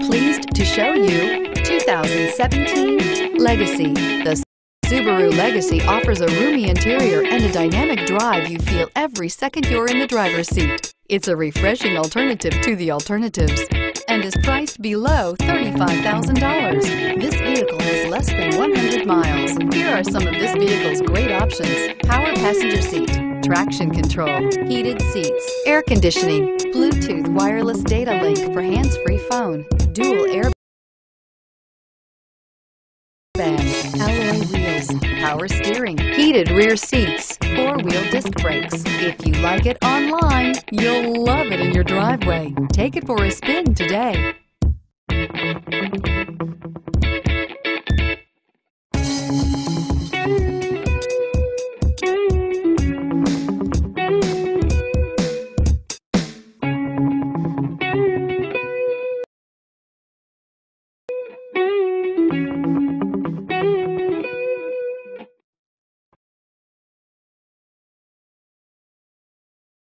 pleased to show you 2017 Legacy. The Subaru Legacy offers a roomy interior and a dynamic drive you feel every second you're in the driver's seat. It's a refreshing alternative to the alternatives and is priced below $35,000. This vehicle has less than 100 miles. Here are some of this vehicle's great options. Power passenger seat, traction control, heated seats, air conditioning, Bluetooth wireless data link for hands-free phone, dual air alloy wheels, power steering, heated rear seats, four-wheel disc brakes. If you like it online, you'll love it in your driveway. Take it for a spin today.